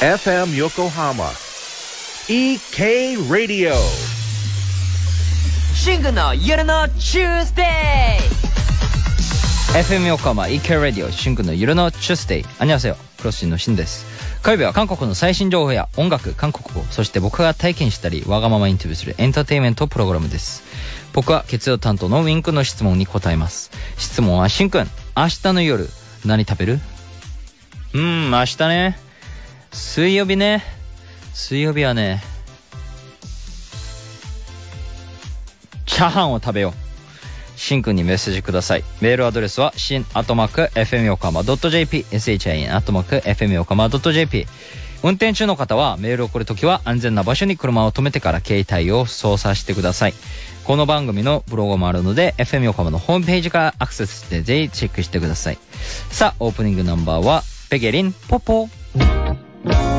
FM 横浜 EK Radio. シンの夜のチュースデイ FM 横浜 EK ラディオシングの夜のチュースデイアニュアセヨプロシンのシンです火曜日は韓国の最新情報や音楽韓国語そして僕が体験したりわがままインタビューするエンターテインメントプログラムです。僕は月曜担当のウィンクの質問に答えます。質問はシン君明日の夜何食べるうん明日ね。水曜日ね水曜日はねチャーハンを食べようしんくんにメッセージください。メールアドレスは、しん、アトマーク、fm 横浜 .jp、shin、アットマーク、fm 横浜 .jp。運転中の方は、メールを送るときは、安全な場所に車を止めてから携帯を操作してください。この番組のブログもあるので、FM 横浜のホームページからアクセスして、ぜひチェックしてください。さあ、オープニングナンバーは、ペゲリン、ポポ。Thank you.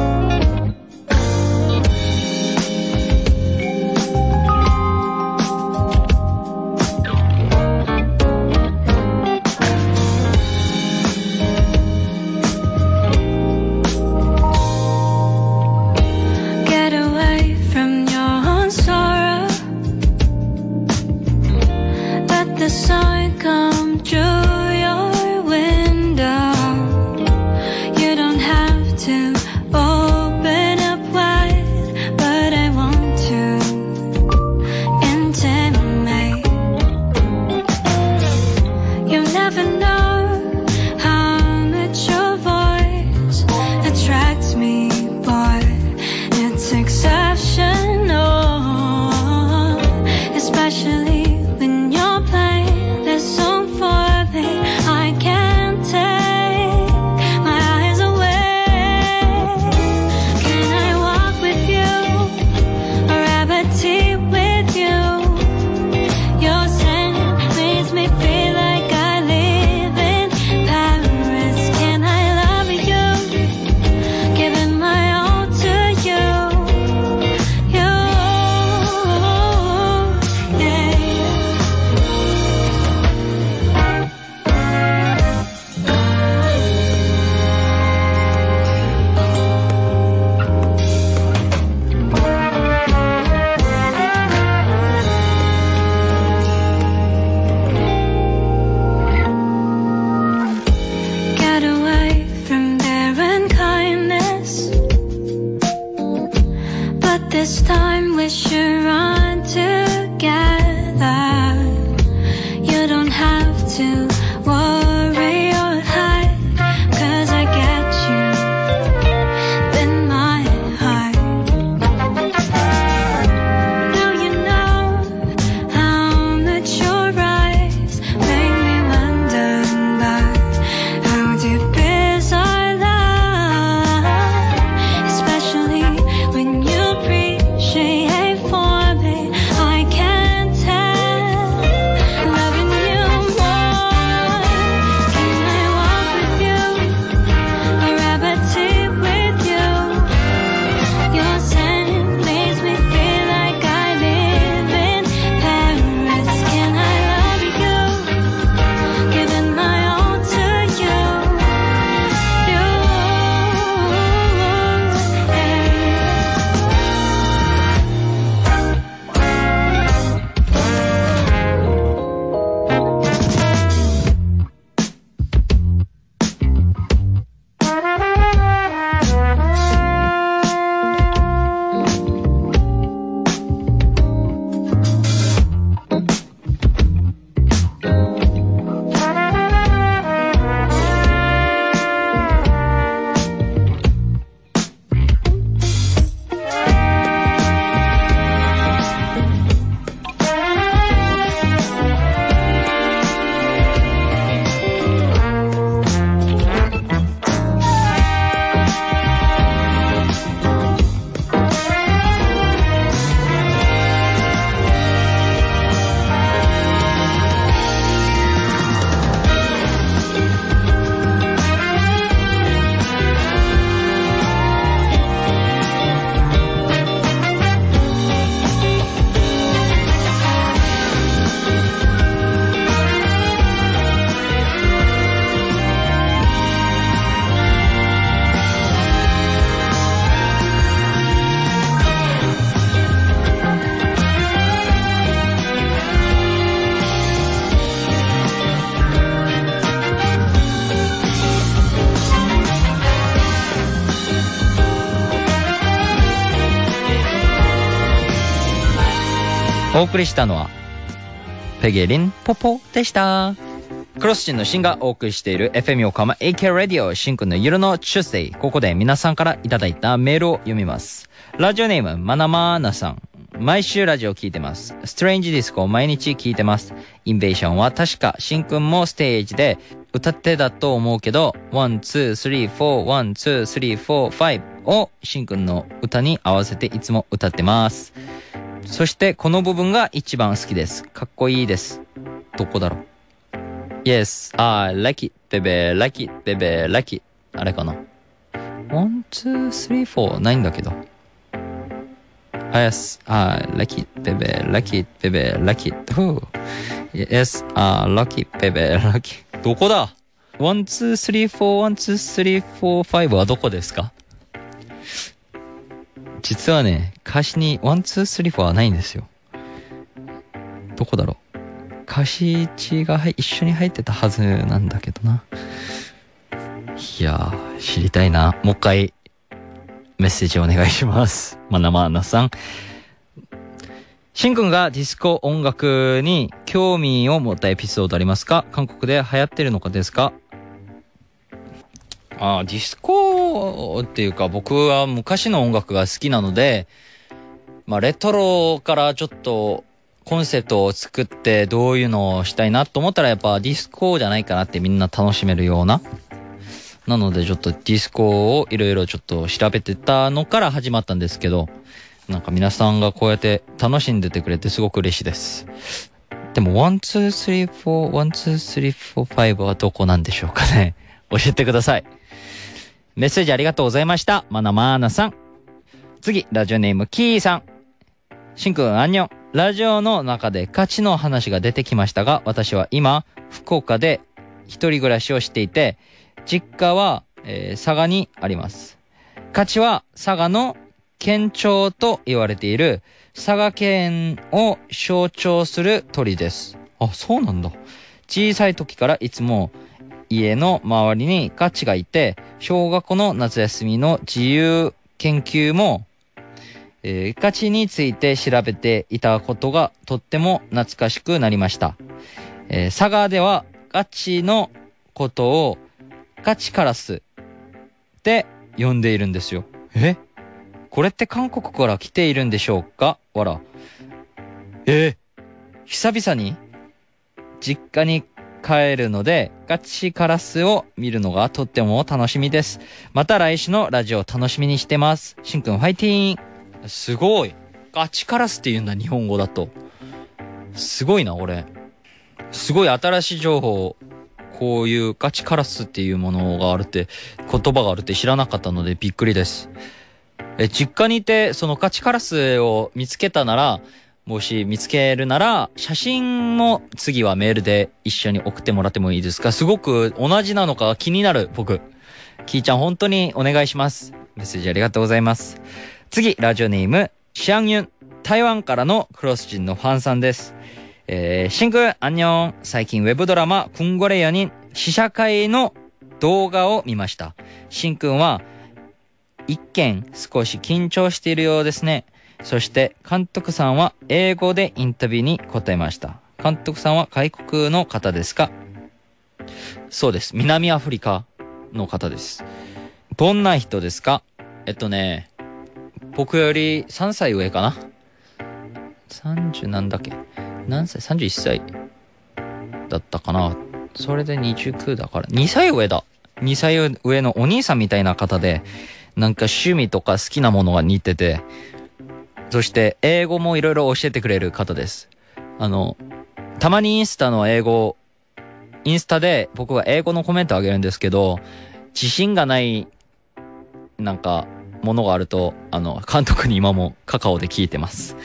お送りしたのは、ペゲリンポポでした。クロスチンのシンがお送りしている FM 横浜 AK ラディオシンくんの夜のチュースデイ。ここで皆さんからいただいたメールを読みます。ラジオネーム、マナマーナさん。毎週ラジオ聞いてます。ストレンジディスコを毎日聞いてます。インベーションは確か、シンくんもステージで歌ってだと思うけど、1、2、3、4、1、2、3、4、5をシンくんの歌に合わせていつも歌ってます。そしてこの部分が一番好きです。かっこいいです。どこだろう ?Yes, I like it, baby, like it, baby, like it. あれかな ?1, 2, 3, 4ないんだけど。Yes, I like it, baby, like it, baby, like it. Yes, I like it, baby, like it. どこだ ?1, 2, 3, 4, 1, 2, 3, 4, 5はどこですか実はね、歌詞に1、2、3、4はないんですよ。どこだろう歌詞値が一緒に入ってたはずなんだけどな。いやー、知りたいな。もう一回、メッセージお願いします。まなまなさん。しんくんがディスコ音楽に興味を持ったエピソードありますか？韓国で流行ってるのかですか？あディスコっていうか僕は昔の音楽が好きなので、まあレトロからちょっとコンセプトを作ってどういうのをしたいなと思ったらやっぱディスコじゃないかなってみんな楽しめるような。なのでちょっとディスコをいろいろちょっと調べてたのから始まったんですけど、なんか皆さんがこうやって楽しんでてくれてすごく嬉しいです。でも、1、2、3、4、1、2、3、4、5はどこなんでしょうかね。教えてください。メッセージありがとうございました。マナマーナさん。次、ラジオネームキーさん。しんくん、アンニョン。ラジオの中で価値の話が出てきましたが、私は今、福岡で一人暮らしをしていて、実家は、えー佐賀にあります。価値は佐賀の県庁と言われている佐賀県を象徴する鳥です。あ、そうなんだ。小さい時からいつも家の周りにガチがいて、小学校の夏休みの自由研究も、えーガチについて調べていたことがとっても懐かしくなりました。えー佐賀ではガチのことをガチカラスって呼んでいるんですよ。え？これって韓国から来ているんでしょうか？わら。え久々に？実家に帰るので、ガチカラスを見るのがとっても楽しみです。また来週のラジオ楽しみにしてます。しんくんファイティーンすごいガチカラスって言うんだ、日本語だと。すごいな、俺。すごい新しい情報、こういうガチカラスっていうものがあるって、言葉があるって知らなかったのでびっくりです。え、実家にいて、そのカチガラスを見つけたなら、もし見つけるなら、写真も次はメールで一緒に送ってもらってもいいですか？すごく同じなのか気になる、僕。キーちゃん本当にお願いします。メッセージありがとうございます。次、ラジオネーム、シャンユン。台湾からのクロス人のファンさんです。えー、シンク、アンニョン。最近ウェブドラマ、クンゴレヤに試写会の動画を見ました。シンくんは、一見少し緊張しているようですね。そして監督さんは英語でインタビューに答えました。監督さんは外国の方ですか？そうです。南アフリカの方です。どんな人ですか？えっとね、僕より3歳上かな ?30 なんだっけ？何歳 ?31 歳だったかな？それで29だから、2歳上だ。2歳上のお兄さんみたいな方で、なんか趣味とか好きなものが似てて、そして英語もいろいろ教えてくれる方です。あの、たまにインスタの英語、インスタで僕が英語のコメントあげるんですけど、自信がない、なんか、ものがあると、あの、監督に今もカカオで聞いてます。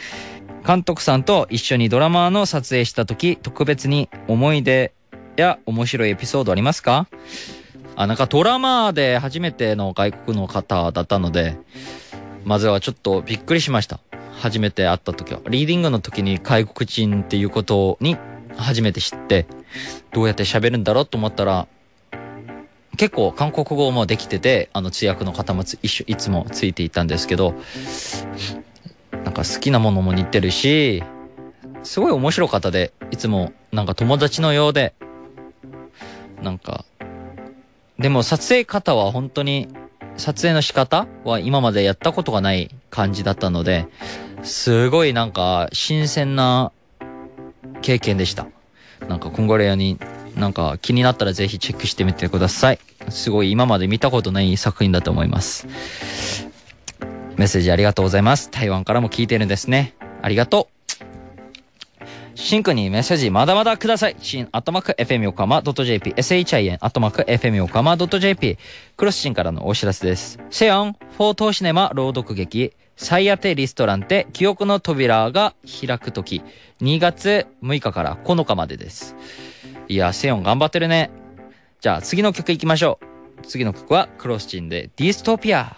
監督さんと一緒にドラマの撮影した時、特別に思い出や面白いエピソードありますか？あ、なんかドラマで初めての外国の方だったので、まずはちょっとびっくりしました。初めて会った時は。リーディングの時に外国人っていうことに初めて知って、どうやって喋るんだろうと思ったら、結構韓国語もできてて、あの通訳の方もつ一緒、いつもついていたんですけど、なんか好きなものも似てるし、すごい面白かったで、いつもなんか友達のようで、なんか、でも撮影方は本当に、撮影の仕方は今までやったことがない感じだったので、すごいなんか新鮮な経験でした。なんか今後レアになんか気になったらぜひチェックしてみてください。すごい今まで見たことない作品だと思います。メッセージありがとうございます。台湾からも聞いてるんですね。ありがとう。シンクにメッセージまだまだください。シンアトマク FM 横浜 .jp、SHIN アットマーク FM 横浜 .jp、クロスシンからのお知らせです。セヨン、フォートーシネマ朗読劇、サイアテリストランて、記憶の扉が開くとき、2月6日から9日までです。いや、セヨン頑張ってるね。じゃあ次の曲行きましょう。次の曲はクロスチンでディストピア。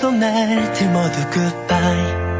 또 날 들모두 goodbye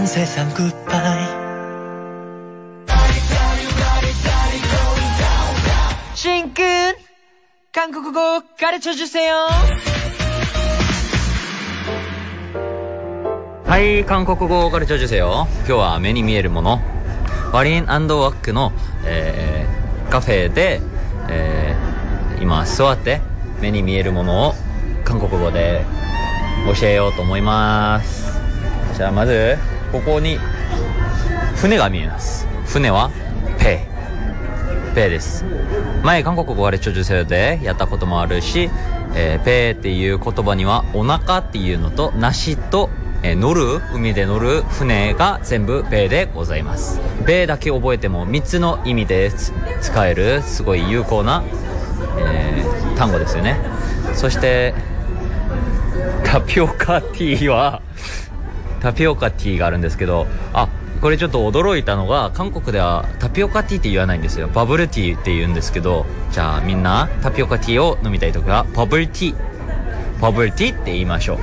만들었던 세상 굿바이 しんくん韓国語가르쳐주세요 はい、韓国語からちょ受よ。今日は目に見えるもの。ワリンワックの、えー、カフェで、えー、今座って目に見えるものを韓国語で教えようと思います。じゃあまず、 ここに船が見えます。船はペイペイです。前韓国語あれ著授でやったこともあるし、えー배っていう言葉にはお腹っていうのと梨と、えー乗る海で乗る船が全部배でございます。배だけ覚えても3つの意味で使えるすごい有効な、えー単語ですよね。そしてタピオカティーはタピオカティーがあるんですけどあこれちょっと驚いたのが韓国ではタピオカティーって言わないんですよ。バブルティーって言うんですけどじゃあみんなタピオカティーを飲みたい時はバブルティー。バブルティーって言いましょう、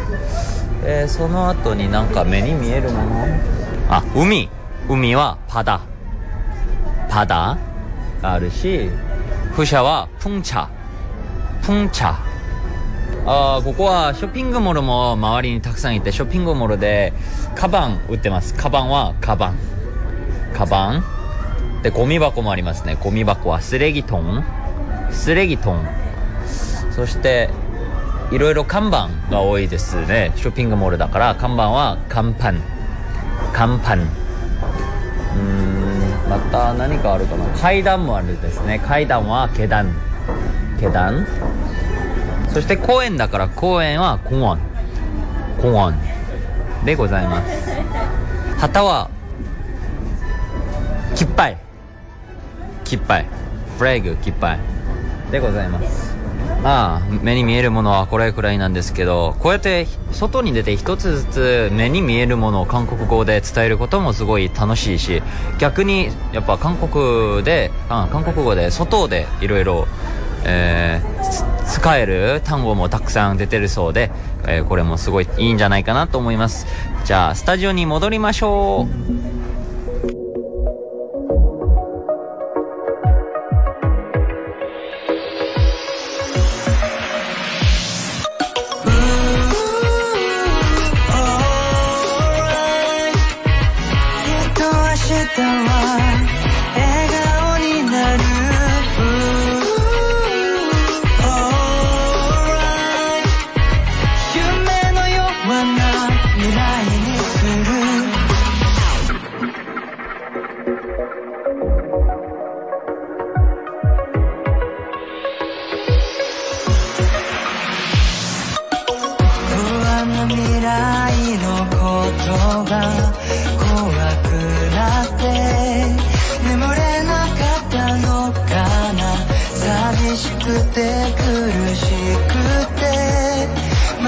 えーその後になんか目に見えるもの？あ海。海はパダ。パダがあるし風車はプンチャ。プンチャ。あここはショッピングモールも周りにたくさんいてショッピングモールでカバン売ってます。カバンはカバン。カバン。でゴミ箱もありますね。ゴミ箱はスレギトン。スレギトン。そしていろいろ看板が多いですね。ショッピングモールだから看板は看板。看板。うんまた何かあるかな。階段もあるですね。階段は下段。下段。そして公園だから公園は公園公園でございます。旗はきっぱいきっぱいフラグきっぱいでございます。ああ目に見えるものはこれくらいなんですけどこうやって外に出て一つずつ目に見えるものを韓国語で伝えることもすごい楽しいし逆にやっぱ韓国であ韓国語で外でいろいろえー使える単語もたくさん出てるそうで、えーこれもすごいいいんじゃないかなと思います。じゃあスタジオに戻りましょう。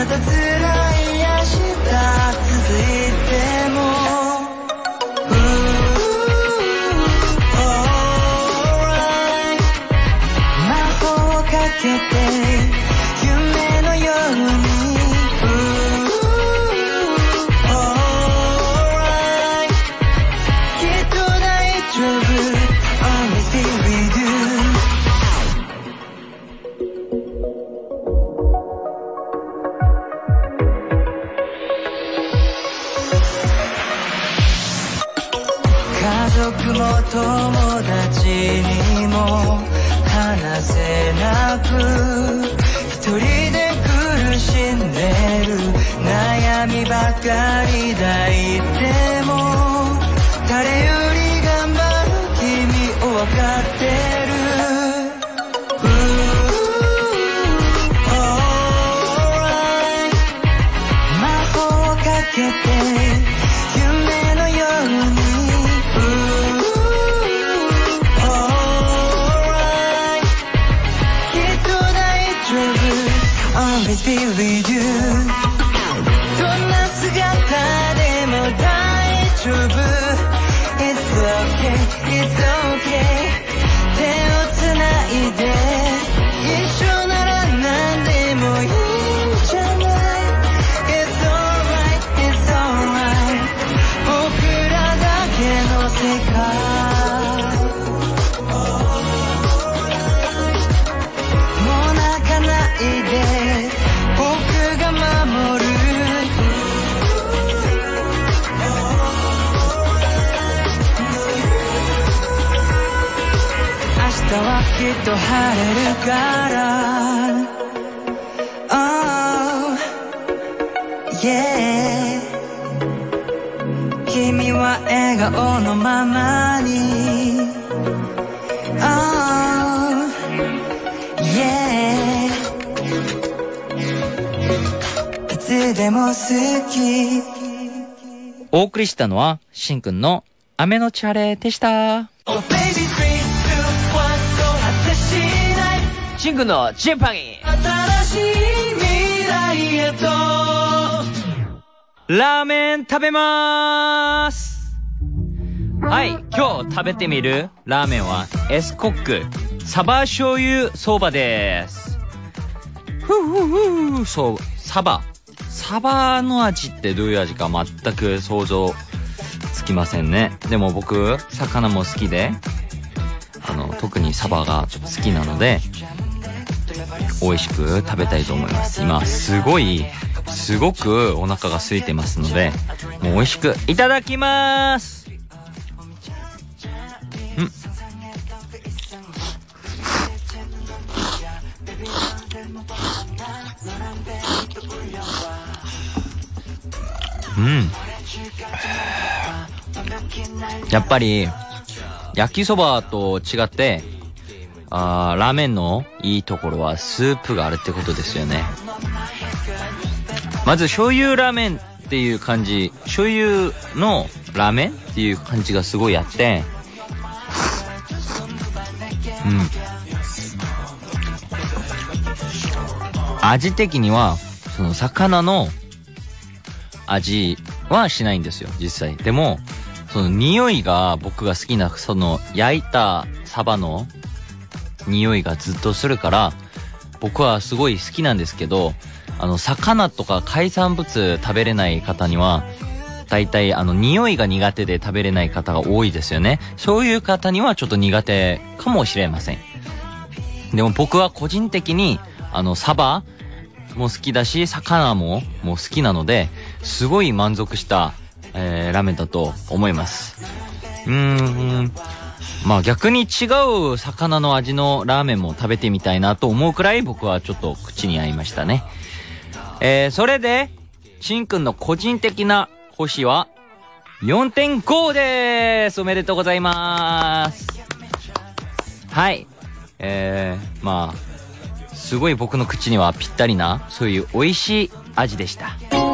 また辛いっと晴れるから。Oh yeah 君はは笑顔のままに。Oh Yeah いつでも好き。お送りしたのは、しんくんの雨のチャレでした。シンくんのチンパギ新しい未来へとラーメン食べまーすはい、今日食べてみるラーメンは、エスコック、サバ醤油相場です。ふうふうふう、そう、サバ。サバの味ってどういう味か全く想像つきませんね。でも僕、魚も好きで、あの、特にサバが好きなので、美味しく食べたいと思います。今、すごい、すごくお腹が空いてますので、もう美味しくいただきますうん。うん。やっぱり、焼きそばと違って、あーラーメンのいいところはスープがあるってことですよね。まず醤油ラーメンっていう感じ、醤油のラーメンっていう感じがすごいあって、うん。味的には、その魚の味はしないんですよ、実際。でも、その匂いが僕が好きな、その焼いたサバの匂いがずっとするから、僕はすごい好きなんですけど、あの、魚とか海産物食べれない方には、大体あの、匂いが苦手で食べれない方が多いですよね。そういう方にはちょっと苦手かもしれません。でも僕は個人的に、あの、サバも好きだし、魚ももう好きなので、すごい満足した、えー、ラーメンだと思います。うーん。まあ逆に違う魚の味のラーメンも食べてみたいなと思うくらい僕はちょっと口に合いましたね。えー、それで、しんくんの個人的な星は？4.5でーすおめでとうございますはい。えー、まあ、すごい僕の口にはぴったりな、そういう美味しい味でした。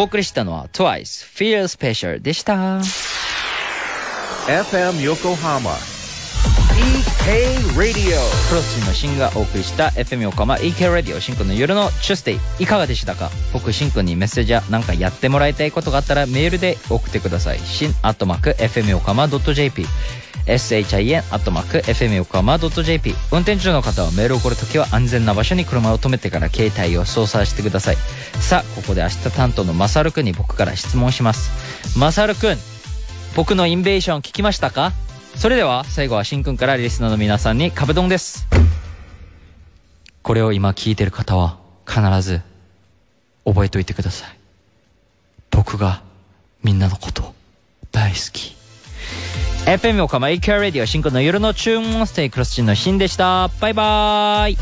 お送りしたのは TWICE Feel Special でした。FM 横浜 EK Radio クロスシンのシンがお送りした FM 横浜 EK ラディオシンくんの夜のチュースデイいかがでしたか？僕シンくんにメッセージやなんかやってもらいたいことがあったらメールで送ってください。シンアットマーク FM 横浜 .jp SHIN アットマーク FM 横浜 .jp 運転中の方はメールを送るときは安全な場所に車を止めてから携帯を操作してください。さあ、ここで明日担当のマサルくんに僕から質問します。マサルくん、僕のインベーション聞きましたか？それでは最後はしんくんからリスナーの皆さんに壁ドンです。これを今聞いてる方は必ず覚えておいてください。僕がみんなのこと大好き。FM 岡間 AK ラディオしんくんの夜の注文ステイクロスチンのシンでした。バイバーイ。